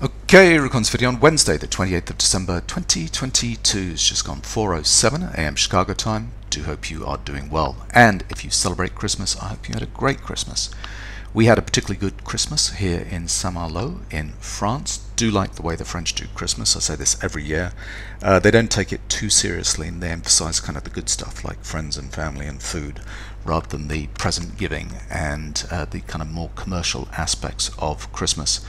Okay, Rukon's video on Wednesday, the 28th of December 2022. It's just gone 4.07 a.m. Chicago time. Do hope you are doing well. And if you celebrate Christmas, I hope you had a great Christmas. We had a particularly good Christmas here in Saint-Malo in France. Do like the way the French do Christmas. I say this every year. Uh, they don't take it too seriously and they emphasize kind of the good stuff like friends and family and food rather than the present giving and uh, the kind of more commercial aspects of Christmas.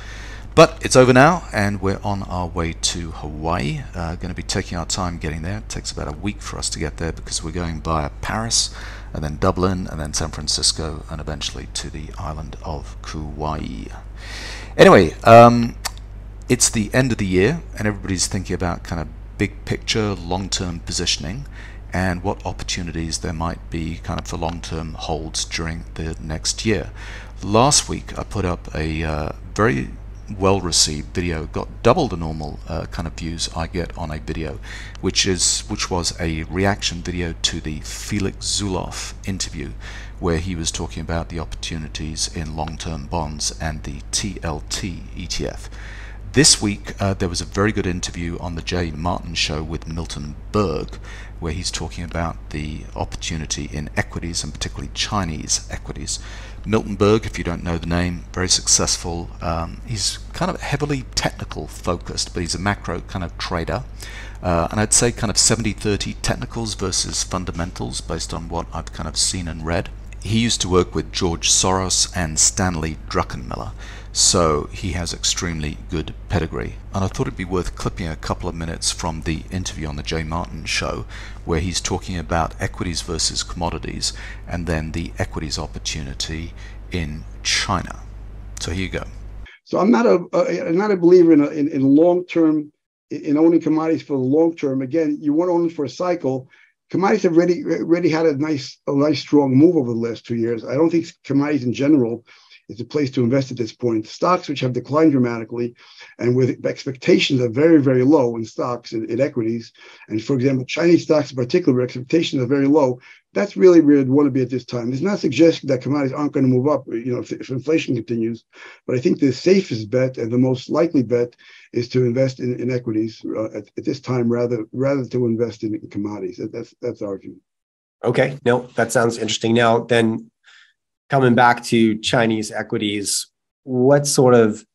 But it's over now, and we're on our way to Hawaii. Uh, going to be taking our time getting there. It takes about a week for us to get there because we're going via Paris, and then Dublin, and then San Francisco, and eventually to the island of Kauai. Anyway, um, it's the end of the year, and everybody's thinking about kind of big picture, long-term positioning, and what opportunities there might be kind of for long-term holds during the next year. Last week, I put up a uh, very well received video got double the normal uh, kind of views I get on a video which is which was a reaction video to the Felix Zulauf interview where he was talking about the opportunities in long-term bonds and the TLT ETF this week uh, there was a very good interview on the Jay Martin show with Milton Berg where he's talking about the opportunity in equities and particularly Chinese equities. Milton Berg, if you don't know the name, very successful. Um, he's kind of heavily technical focused, but he's a macro kind of trader. Uh, and I'd say kind of 70-30 technicals versus fundamentals based on what I've kind of seen and read. He used to work with George Soros and Stanley Druckenmiller so he has extremely good pedigree. And I thought it'd be worth clipping a couple of minutes from the interview on the Jay Martin show, where he's talking about equities versus commodities and then the equities opportunity in China. So here you go. So I'm not a, a I'm not a believer in a, in, in long term in owning commodities for the long term. Again, you want to own for a cycle. Commodities have already already had a nice a nice strong move over the last two years. I don't think commodities in general is a place to invest at this point. Stocks, which have declined dramatically, and with expectations are very, very low in stocks and in, equities, and for example, Chinese stocks in particular, where expectations are very low, that's really where you'd want to be at this time. It's not suggesting that commodities aren't going to move up, you know, if, if inflation continues, but I think the safest bet and the most likely bet is to invest in, in equities uh, at, at, this time rather rather to invest in, in commodities. That's that's our view. Okay, no, that sounds interesting. Now, then coming back to Chinese equities, what sort of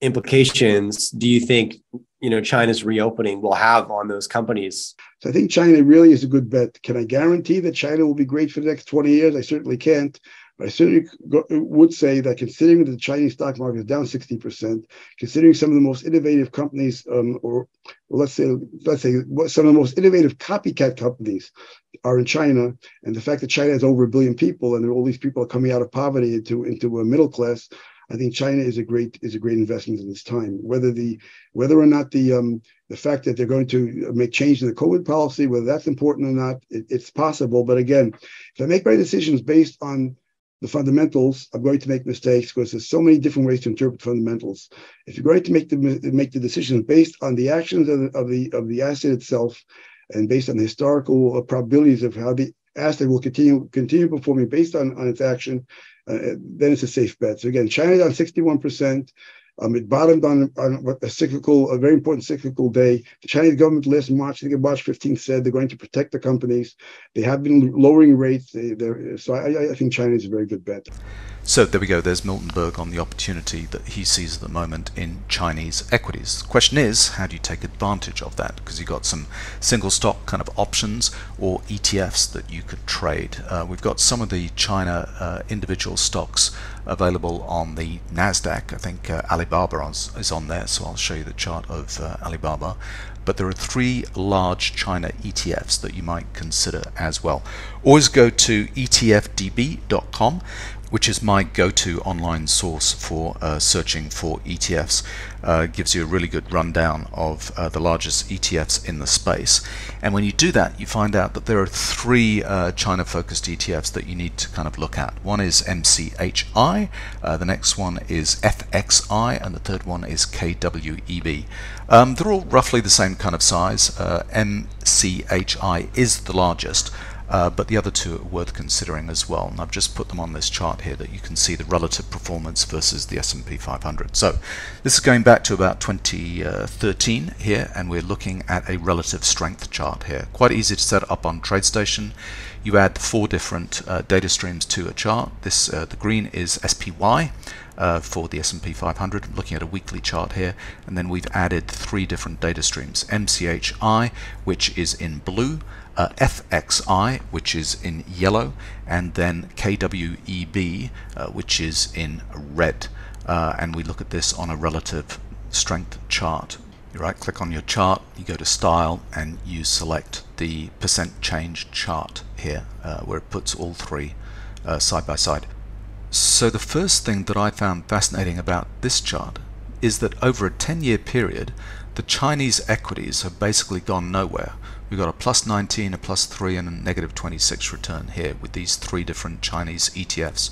implications do you think you know China's reopening will have on those companies? So I think China really is a good bet. Can I guarantee that China will be great for the next 20 years? I certainly can't. I certainly would say that considering the Chinese stock market is down 60%, considering some of the most innovative companies, um, or let's say, let's say some of the most innovative copycat companies are in China, and the fact that China has over a billion people and all these people are coming out of poverty into into a middle class, I think China is a great is a great investment in this time. Whether the whether or not the um, the fact that they're going to make change in the COVID policy, whether that's important or not, it, it's possible. But again, if I make my decisions based on the fundamentals, I'm going to make mistakes because there's so many different ways to interpret fundamentals. If you're going to make the make the decisions based on the actions of the of the, of the asset itself, and based on the historical probabilities of how the asset will continue continue performing based on, on its action, uh, then it's a safe bet. So again, China down 61 percent. Um, it bottomed on, on a cyclical, a very important cyclical day. The Chinese government last March, I think March 15th, said they're going to protect the companies. They have been lowering rates. They, so I, I think China is a very good bet. So there we go, there's Milton Berg on the opportunity that he sees at the moment in Chinese equities. The question is, how do you take advantage of that? Because you've got some single stock kind of options or ETFs that you could trade. Uh, we've got some of the China uh, individual stocks available on the NASDAQ. I think uh, Alibaba is on there, so I'll show you the chart of uh, Alibaba but there are three large China ETFs that you might consider as well. Always go to etfdb.com which is my go-to online source for uh, searching for ETFs. Uh, gives you a really good rundown of uh, the largest ETFs in the space. And when you do that, you find out that there are three uh, China-focused ETFs that you need to kind of look at. One is MCHI, uh, the next one is FXI, and the third one is KWEB. Um, they're all roughly the same kind of size. Uh, MCHI is the largest. Uh, but the other two are worth considering as well. And I've just put them on this chart here that you can see the relative performance versus the S&P 500. So this is going back to about 2013 here, and we're looking at a relative strength chart here. Quite easy to set up on TradeStation. You add four different uh, data streams to a chart. This uh, the green is SPY. Uh, for the S&P 500. I'm looking at a weekly chart here, and then we've added three different data streams: MCHI, which is in blue, uh, FXI, which is in yellow, and then KWEB, uh, which is in red. Uh, and we look at this on a relative strength chart. You right click on your chart, you go to style, and you select the percent change chart here, uh, where it puts all three uh, side by side. So the first thing that I found fascinating about this chart is that over a 10 year period, the Chinese equities have basically gone nowhere. We've got a plus 19, a plus 3, and a negative 26 return here with these three different Chinese ETFs.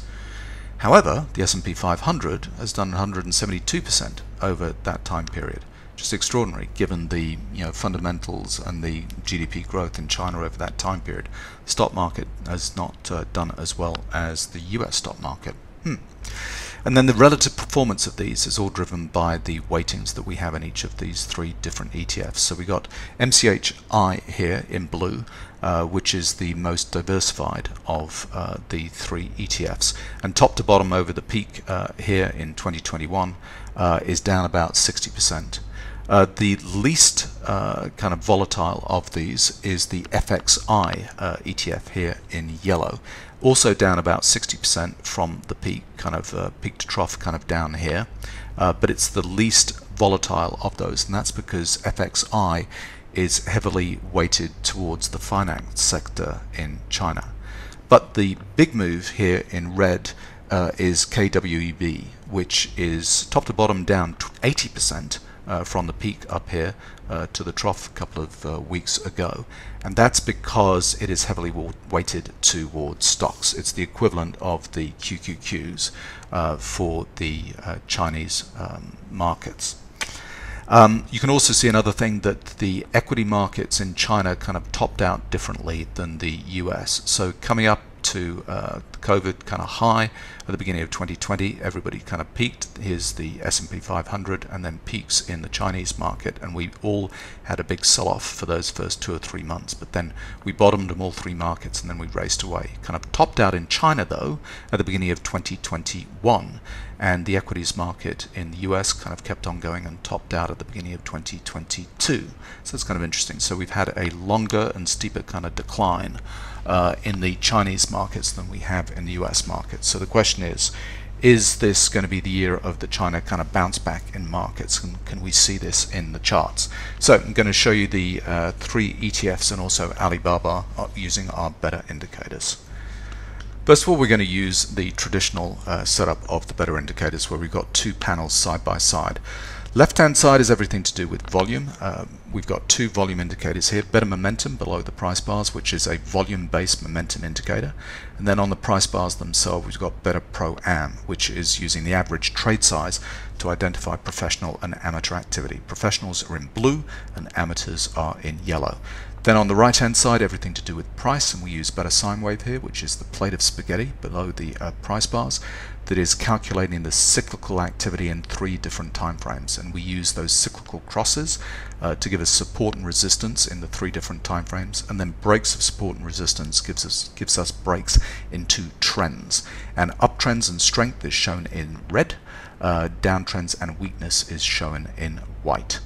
However, the S&P 500 has done 172% over that time period. Just extraordinary, given the you know fundamentals and the GDP growth in China over that time period. The stock market has not uh, done as well as the U.S. stock market. Hmm. And then the relative performance of these is all driven by the weightings that we have in each of these three different ETFs. So we got MCHI here in blue, uh, which is the most diversified of uh, the three ETFs. And top to bottom over the peak uh, here in 2021 uh, is down about 60%. Uh, the least uh, kind of volatile of these is the FXI uh, ETF here in yellow. Also down about 60% from the peak, kind of uh, peak to trough, kind of down here. Uh, but it's the least volatile of those, and that's because FXI is heavily weighted towards the finance sector in China. But the big move here in red uh, is KWEB, which is top to bottom down 80% uh, from the peak up here uh, to the trough a couple of uh, weeks ago. And that's because it is heavily weighted towards stocks. It's the equivalent of the QQQs uh, for the uh, Chinese um, markets. Um, you can also see another thing that the equity markets in China kind of topped out differently than the US. So coming up to uh, COVID kind of high at the beginning of 2020. Everybody kind of peaked. Here's the S&P 500 and then peaks in the Chinese market. And we all had a big sell-off for those first two or three months. But then we bottomed in all three markets and then we raced away. Kind of topped out in China though at the beginning of 2021. And the equities market in the US kind of kept on going and topped out at the beginning of 2022. So it's kind of interesting. So we've had a longer and steeper kind of decline uh, in the Chinese markets than we have in the US markets. So the question is, is this going to be the year of the China kind of bounce back in markets? And can we see this in the charts? So I'm going to show you the uh, three ETFs and also Alibaba uh, using our better indicators. First of all, we're going to use the traditional uh, setup of the better indicators where we've got two panels side by side. Left hand side is everything to do with volume. Uh, we've got two volume indicators here. Better momentum below the price bars, which is a volume based momentum indicator. And then on the price bars themselves, we've got Better Pro Am, which is using the average trade size to identify professional and amateur activity. Professionals are in blue and amateurs are in yellow. Then on the right hand side, everything to do with price, and we use better sine wave here, which is the plate of spaghetti below the uh, price bars that is calculating the cyclical activity in three different time frames. And we use those cyclical crosses uh, to give us support and resistance in the three different time frames, and then breaks of support and resistance gives us gives us breaks into trends. And uptrends and strength is shown in red, uh, downtrends and weakness is shown in white.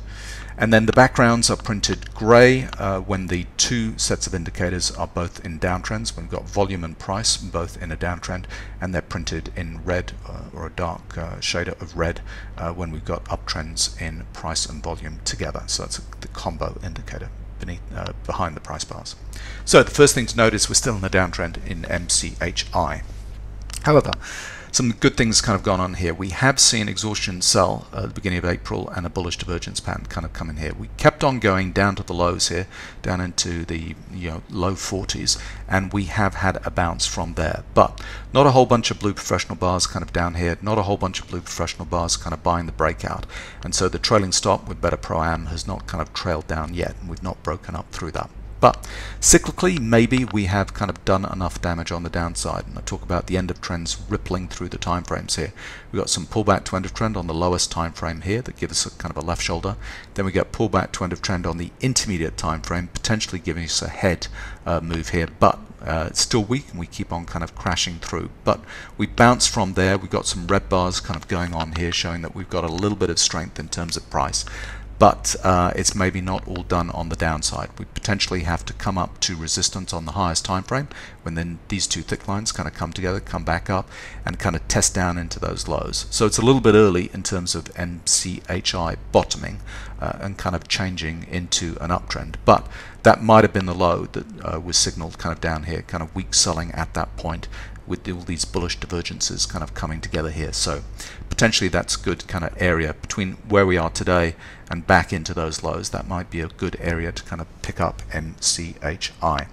And then the backgrounds are printed grey uh, when the two sets of indicators are both in downtrends, we've got volume and price both in a downtrend, and they're printed in red uh, or a dark uh, shader of red uh, when we've got uptrends in price and volume together. So that's a, the combo indicator beneath, uh, behind the price bars. So the first thing to note is we're still in a downtrend in MCHI. However, some good things kind of gone on here. We have seen exhaustion sell at the beginning of April and a bullish divergence pattern kind of come in here. We kept on going down to the lows here, down into the you know low 40s, and we have had a bounce from there. But not a whole bunch of blue professional bars kind of down here, not a whole bunch of blue professional bars kind of buying the breakout. And so the trailing stop with Better Pro Am has not kind of trailed down yet, and we've not broken up through that. But cyclically, maybe we have kind of done enough damage on the downside. And I talk about the end of trends rippling through the time frames here. We've got some pullback to end of trend on the lowest time frame here that gives us a kind of a left shoulder. Then we get pullback to end of trend on the intermediate time frame, potentially giving us a head uh, move here. But uh, it's still weak and we keep on kind of crashing through. But we bounce from there. We've got some red bars kind of going on here showing that we've got a little bit of strength in terms of price but uh, it's maybe not all done on the downside. We potentially have to come up to resistance on the highest time frame when then these two thick lines kind of come together, come back up and kind of test down into those lows. So it's a little bit early in terms of MCHI bottoming uh, and kind of changing into an uptrend, but that might have been the low that uh, was signaled kind of down here, kind of weak selling at that point with all these bullish divergences kind of coming together here. So potentially that's good kind of area between where we are today and back into those lows. That might be a good area to kind of pick up MCHI.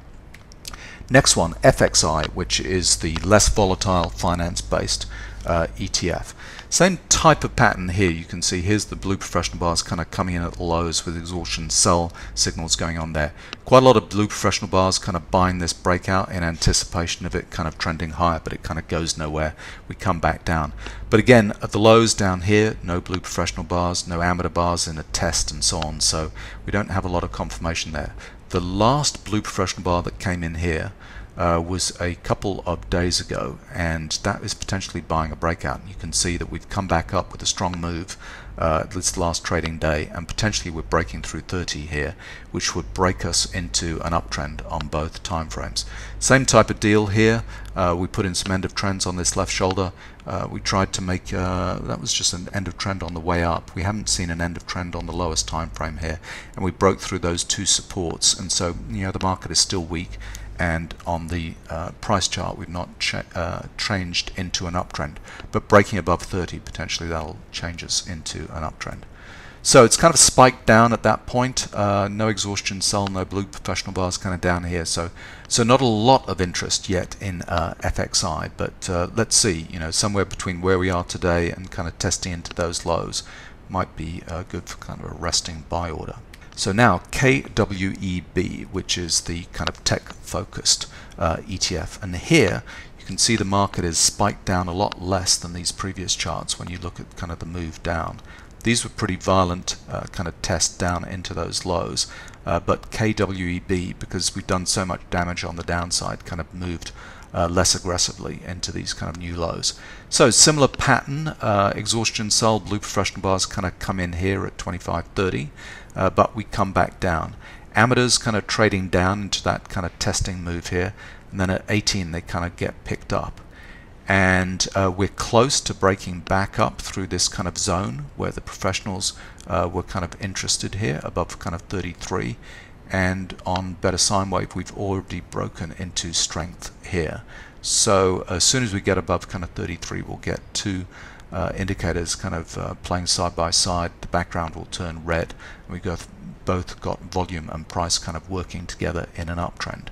Next one, FXI, which is the less volatile finance-based uh, ETF. Same type of pattern here. You can see here's the blue professional bars kind of coming in at the lows with exhaustion sell signals going on there. Quite a lot of blue professional bars kind of buying this breakout in anticipation of it kind of trending higher, but it kind of goes nowhere. We come back down. But again, at the lows down here, no blue professional bars, no amateur bars in a test and so on. So we don't have a lot of confirmation there. The last blue professional bar that came in here uh, was a couple of days ago and that is potentially buying a breakout. You can see that we've come back up with a strong move uh, this last trading day and potentially we're breaking through 30 here which would break us into an uptrend on both time frames. Same type of deal here. Uh, we put in some end of trends on this left shoulder. Uh, we tried to make uh, that was just an end of trend on the way up. We haven't seen an end of trend on the lowest time frame here and we broke through those two supports and so you know the market is still weak and on the uh, price chart we've not cha uh, changed into an uptrend but breaking above 30 potentially that'll change us into an uptrend. So it's kind of spiked down at that point. Uh, no exhaustion sell no blue professional bars kind of down here. So so not a lot of interest yet in uh, FXI but uh, let's see you know somewhere between where we are today and kind of testing into those lows might be uh, good for kind of a resting buy order so now KWEB, which is the kind of tech-focused uh, ETF, and here you can see the market is spiked down a lot less than these previous charts when you look at kind of the move down. These were pretty violent uh, kind of tests down into those lows, uh, but KWEB, because we've done so much damage on the downside, kind of moved uh, less aggressively into these kind of new lows. So similar pattern, uh, exhaustion sell, blue professional bars kind of come in here at 25.30, uh, but we come back down. Amateurs kind of trading down into that kind of testing move here, and then at 18 they kind of get picked up. And uh, we're close to breaking back up through this kind of zone where the professionals uh, were kind of interested here above kind of 33 and on better sine wave we've already broken into strength here so as soon as we get above kind of 33 we'll get two uh, indicators kind of uh, playing side by side. The background will turn red we have both got volume and price kind of working together in an uptrend.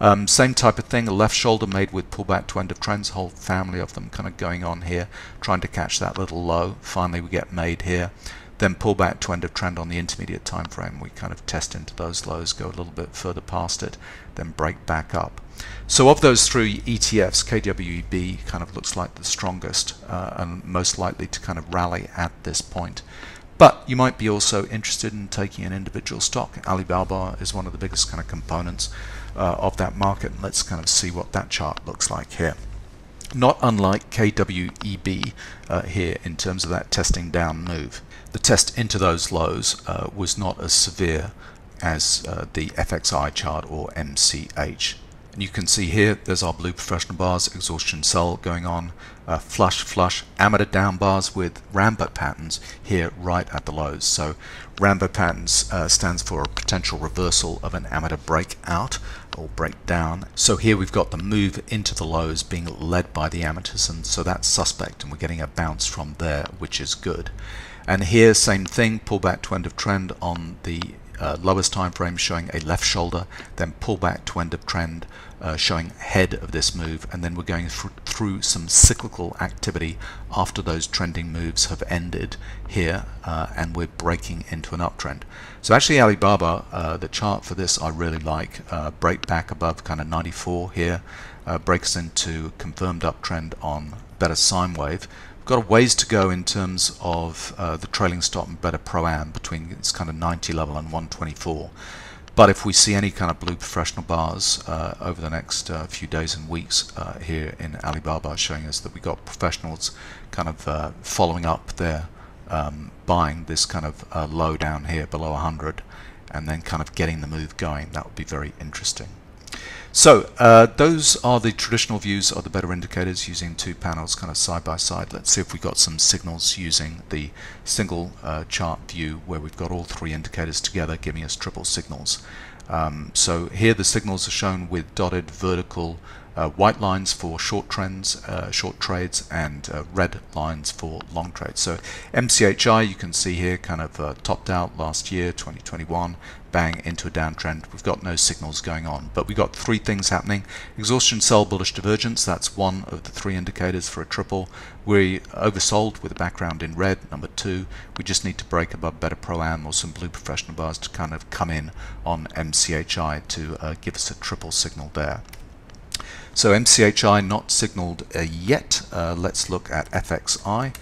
Um, same type of thing a left shoulder made with pullback to end of trends. Whole family of them kind of going on here trying to catch that little low. Finally we get made here then pull back to end of trend on the intermediate time frame. We kind of test into those lows, go a little bit further past it, then break back up. So of those three ETFs, KWEB kind of looks like the strongest uh, and most likely to kind of rally at this point. But you might be also interested in taking an individual stock. Alibaba is one of the biggest kind of components uh, of that market. Let's kind of see what that chart looks like here. Not unlike KWEB uh, here in terms of that testing down move the test into those lows uh, was not as severe as uh, the FXI chart or MCH. And you can see here, there's our blue professional bars, exhaustion sell going on, uh, flush, flush, amateur down bars with Rambo patterns here right at the lows. So Rambo patterns uh, stands for a potential reversal of an amateur breakout or breakdown. So here we've got the move into the lows being led by the amateurs and so that's suspect and we're getting a bounce from there which is good. And here, same thing, pull back to end of trend on the uh, lowest time frame showing a left shoulder, then pull back to end of trend uh, showing head of this move and then we're going th through some cyclical activity after those trending moves have ended here uh, and we're breaking into an uptrend. So actually Alibaba, uh, the chart for this I really like, uh, break back above kind of 94 here, uh, breaks into confirmed uptrend on better sine wave. Got a ways to go in terms of uh, the trailing stop and better pro-am between its kind of 90 level and 124. But if we see any kind of blue professional bars uh, over the next uh, few days and weeks uh, here in Alibaba showing us that we got professionals kind of uh, following up their um, buying this kind of uh, low down here below 100 and then kind of getting the move going, that would be very interesting. So uh, those are the traditional views of the better indicators using two panels kind of side by side. Let's see if we've got some signals using the single uh, chart view where we've got all three indicators together giving us triple signals. Um, so here the signals are shown with dotted vertical uh, white lines for short trends, uh, short trades, and uh, red lines for long trades. So MCHI, you can see here, kind of uh, topped out last year, 2021, bang into a downtrend. We've got no signals going on, but we've got three things happening. Exhaustion sell bullish divergence, that's one of the three indicators for a triple. We oversold with a background in red, number two. We just need to break above better pro-am or some blue professional bars to kind of come in on MCHI to uh, give us a triple signal there. So MCHI not signaled uh, yet. Uh, let's look at FXI.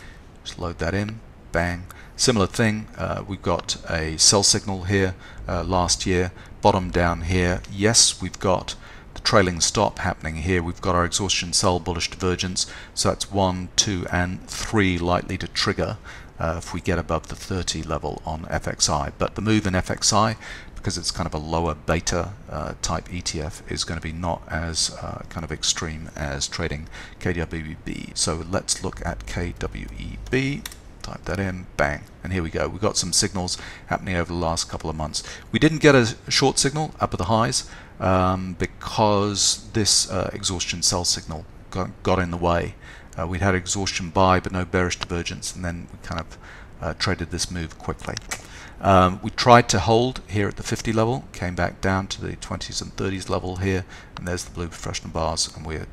Just load that in. Bang. Similar thing. Uh, we've got a sell signal here uh, last year. Bottom down here. Yes, we've got the trailing stop happening here. We've got our exhaustion sell bullish divergence. So that's one, two, and three likely to trigger. Uh, if we get above the 30 level on FXI. But the move in FXI because it's kind of a lower beta uh, type ETF is going to be not as uh, kind of extreme as trading KWEB. So let's look at KWEB type that in, bang, and here we go. We've got some signals happening over the last couple of months. We didn't get a short signal up at the highs um, because this uh, exhaustion sell signal got, got in the way. Uh, we'd had exhaustion buy but no bearish divergence and then we kind of uh, traded this move quickly. Um, we tried to hold here at the 50 level, came back down to the 20s and 30s level here, and there's the blue professional bars, and we're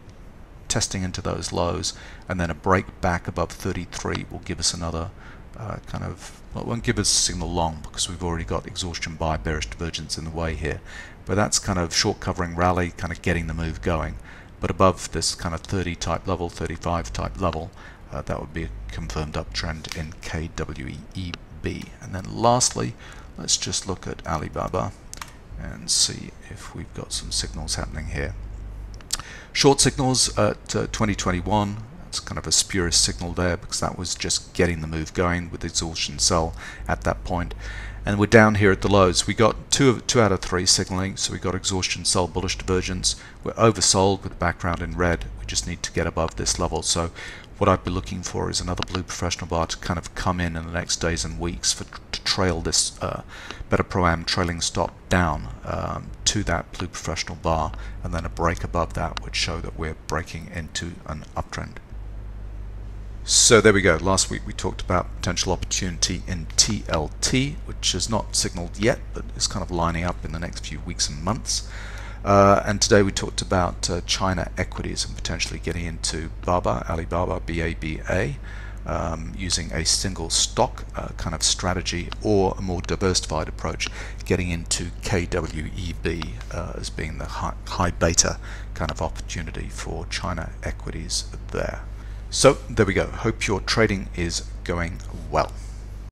testing into those lows, and then a break back above 33 will give us another uh, kind of, well, it won't give us a signal long because we've already got exhaustion buy bearish divergence in the way here, but that's kind of short covering rally, kind of getting the move going. But above this kind of 30 type level, 35 type level, uh, that would be a confirmed uptrend in KWEB. And then lastly, let's just look at Alibaba and see if we've got some signals happening here. Short signals at uh, 2021, that's kind of a spurious signal there because that was just getting the move going with exhaustion sell at that point. And we're down here at the lows. We got two of two out of three signaling, so we got exhaustion sell bullish divergence. We're oversold with background in red. We just need to get above this level. So what I'd be looking for is another blue professional bar to kind of come in in the next days and weeks for to trail this uh, better pro-am trailing stop down um, to that blue professional bar and then a break above that would show that we're breaking into an uptrend. So there we go. Last week we talked about potential opportunity in TLT, which is not signaled yet, but is kind of lining up in the next few weeks and months. Uh, and today we talked about uh, China equities and potentially getting into BABA, Alibaba, BABA, um, using a single stock uh, kind of strategy or a more diversified approach, getting into KWEB uh, as being the high, high beta kind of opportunity for China equities there. So there we go. Hope your trading is going well.